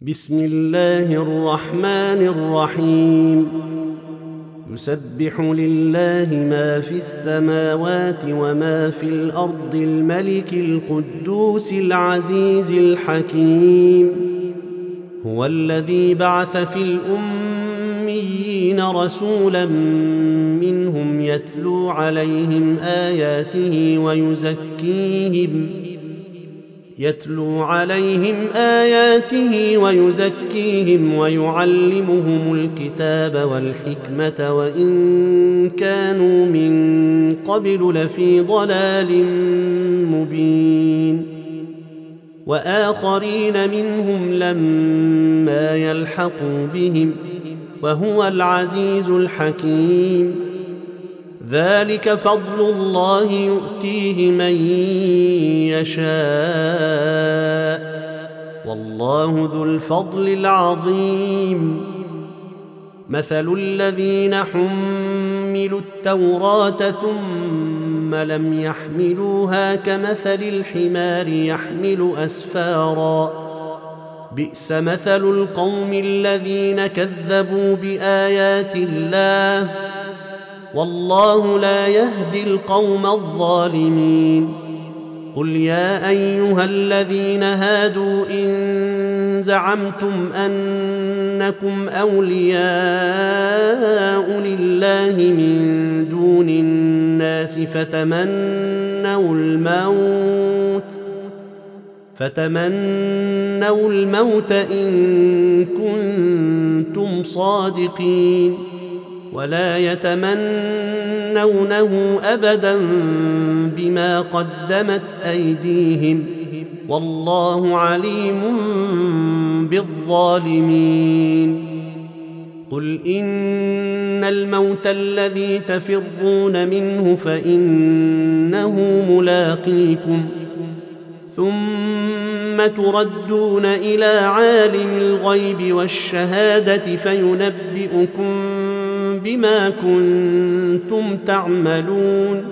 بسم الله الرحمن الرحيم يسبح لله ما في السماوات وما في الأرض الملك القدوس العزيز الحكيم هو الذي بعث في الاميين رسولا منهم يتلو عليهم اياته ويزكيهم يتلو عليهم آياته ويزكيهم ويعلمهم الكتاب والحكمة وإن كانوا من قبل لفي ضلال مبين وآخرين منهم لما يلحقوا بهم وهو العزيز الحكيم ذلك فضل الله يؤتيه من يشاء. والله ذو الفضل العظيم. مثل الذين حملوا التوراة ثم لم يحملوها كمثل الحمار يحمل أسفارا. بئس مثل القوم الذين كذبوا بآيات الله والله لا يهدي القوم الظالمين. قل يا أيها الذين هادوا إن زعمتم أنكم أولياء لله من دون الناس فتمنوا الموت فتمنوا الموت إن كنتم صادقين. ولا يتمنونه أبدا بما قدمت أيديهم والله عليم بالظالمين. قل إن الموت الذي تفرون منه فإنه ملاقيكم ثم تردون إلى عالم الغيب والشهادة فينبئكم بما كنتم تعملون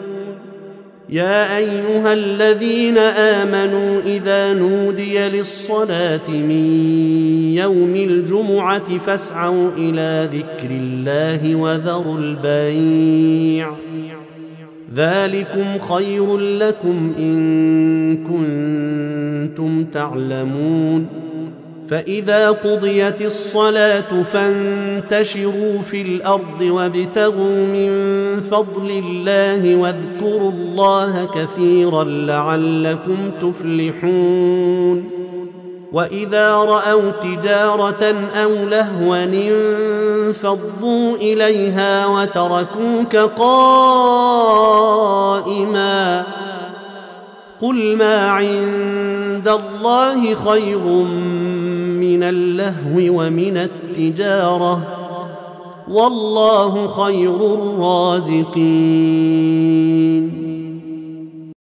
يا أيها الذين آمنوا إذا نودي للصلاة من يوم الجمعة فاسعوا إلى ذكر الله وذروا البيع. ذلكم خير لكم إن كنتم تعلمون. فإذا قضيت الصلاة فانتشروا في الأرض وابتغوا من فضل الله واذكروا الله كثيرا لعلكم تفلحون وإذا رأوا تجارة أو لهوا انفضوا إليها وتركوك قائما قل ما عند الله خير من اللهو ومن التجارة والله خير الرازقين.